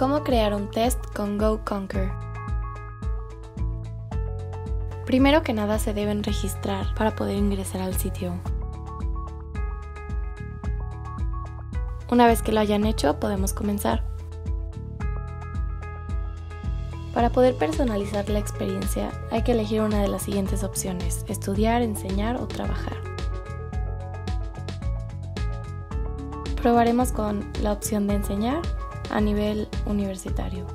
¿Cómo crear un test con GoConquer? Primero que nada se deben registrar para poder ingresar al sitio. Una vez que lo hayan hecho, podemos comenzar. Para poder personalizar la experiencia, hay que elegir una de las siguientes opciones, estudiar, enseñar o trabajar. Probaremos con la opción de enseñar a nivel universitario.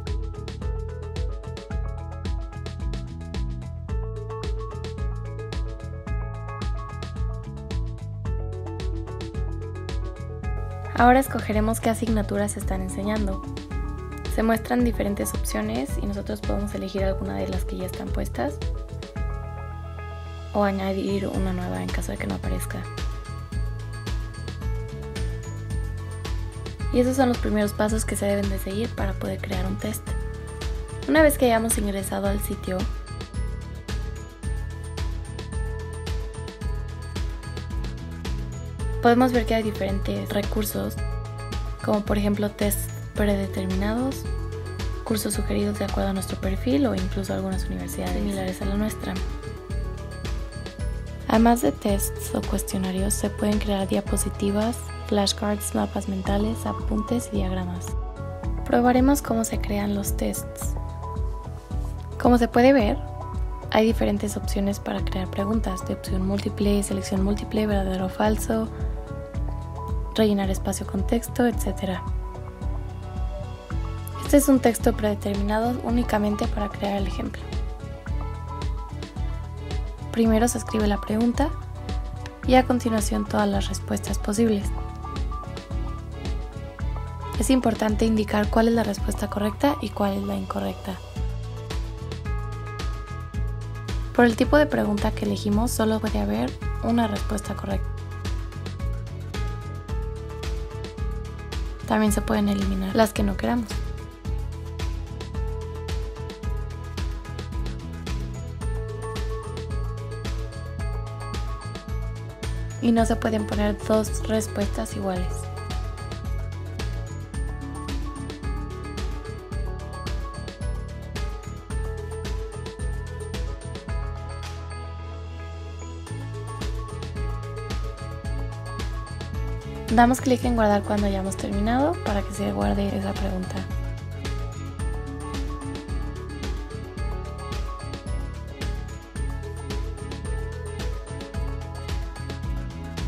Ahora escogeremos qué asignaturas están enseñando. Se muestran diferentes opciones y nosotros podemos elegir alguna de las que ya están puestas o añadir una nueva en caso de que no aparezca. Y esos son los primeros pasos que se deben de seguir para poder crear un test. Una vez que hayamos ingresado al sitio, podemos ver que hay diferentes recursos, como por ejemplo tests predeterminados, cursos sugeridos de acuerdo a nuestro perfil o incluso algunas universidades similares a la nuestra. Además de tests o cuestionarios, se pueden crear diapositivas, flashcards, mapas mentales, apuntes y diagramas. Probaremos cómo se crean los tests. Como se puede ver, hay diferentes opciones para crear preguntas de opción múltiple, selección múltiple, verdadero o falso, rellenar espacio con texto, etc. Este es un texto predeterminado únicamente para crear el ejemplo. Primero se escribe la pregunta y a continuación todas las respuestas posibles. Es importante indicar cuál es la respuesta correcta y cuál es la incorrecta. Por el tipo de pregunta que elegimos solo puede haber una respuesta correcta. También se pueden eliminar las que no queramos. Y no se pueden poner dos respuestas iguales. Damos clic en guardar cuando hayamos terminado para que se guarde esa pregunta.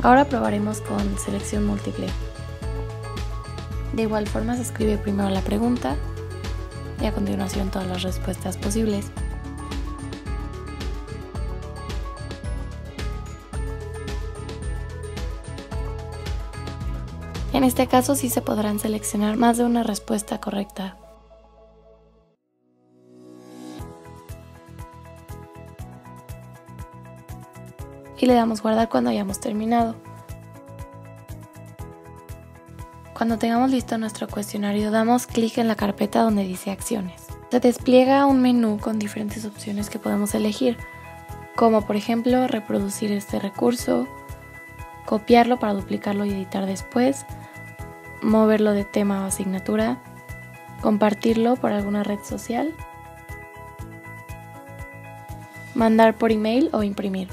Ahora probaremos con selección múltiple. De igual forma se escribe primero la pregunta y a continuación todas las respuestas posibles. En este caso sí se podrán seleccionar más de una respuesta correcta. Y le damos guardar cuando hayamos terminado. Cuando tengamos listo nuestro cuestionario, damos clic en la carpeta donde dice acciones. Se despliega un menú con diferentes opciones que podemos elegir, como por ejemplo reproducir este recurso, copiarlo para duplicarlo y editar después, moverlo de tema o asignatura, compartirlo por alguna red social, mandar por email o imprimir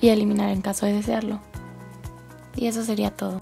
y eliminar en caso de desearlo. Y eso sería todo.